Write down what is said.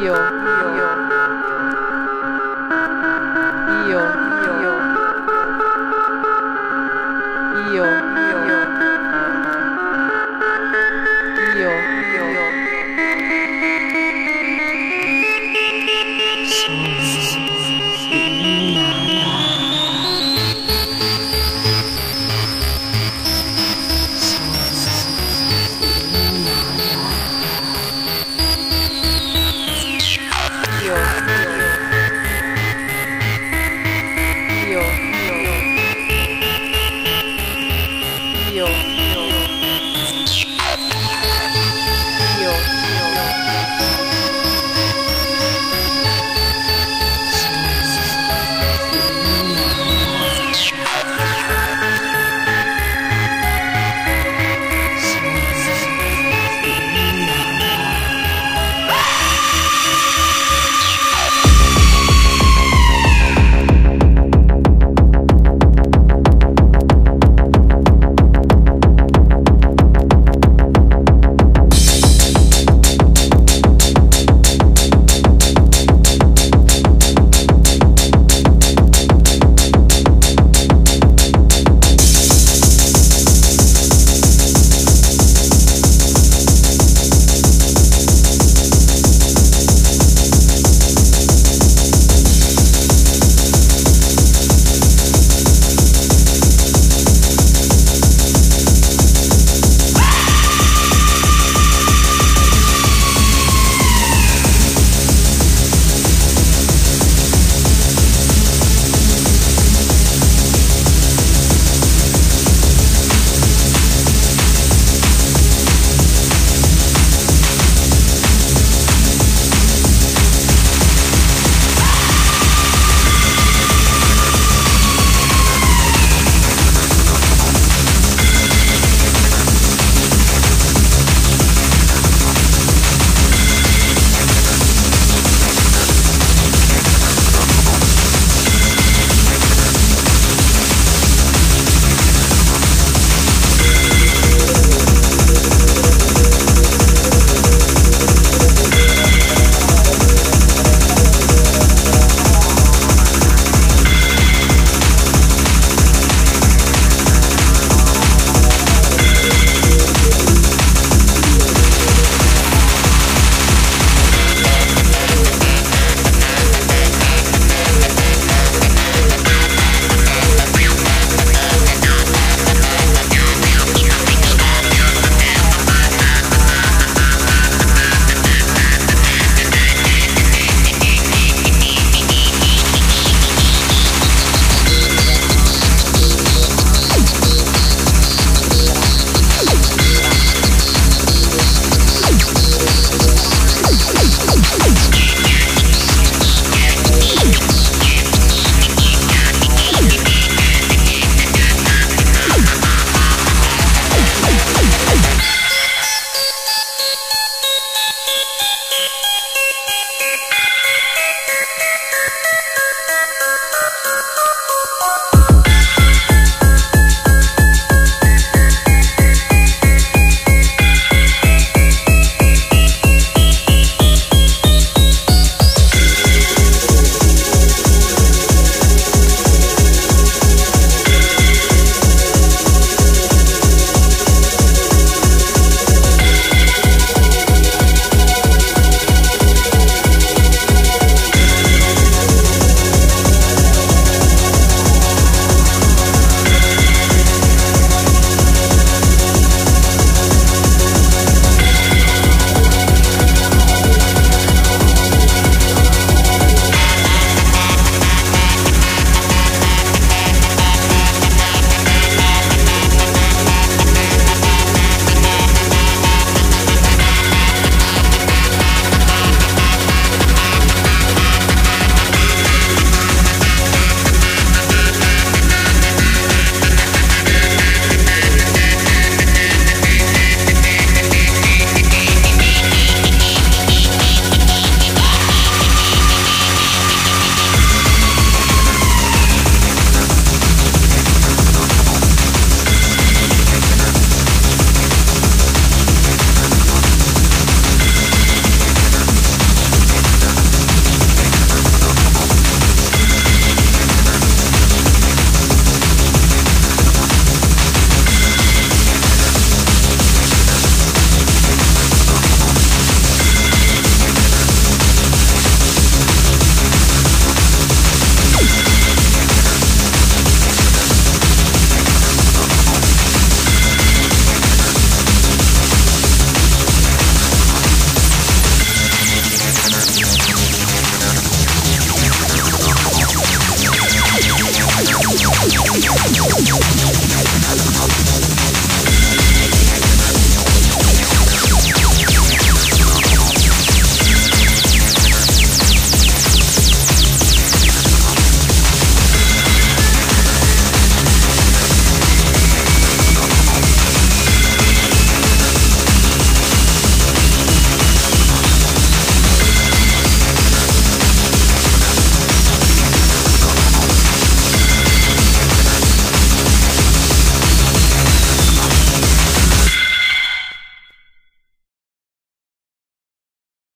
有有。Castillo.